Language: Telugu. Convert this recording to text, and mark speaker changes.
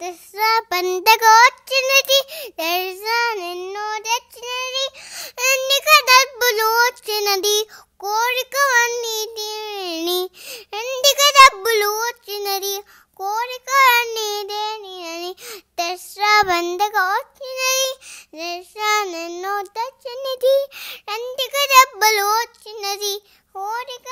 Speaker 1: దసరా పండగ వచ్చినది దసరా నిన్నో తెచ్చినది ఎన్నిక డబ్బులు వచ్చినది కోరిక అన్ని దేని ఎందుక డబ్బులు వచ్చినది కోరిక అన్ని దేని అని దసరా పండగ కోరికలో చిన్నది కోరిక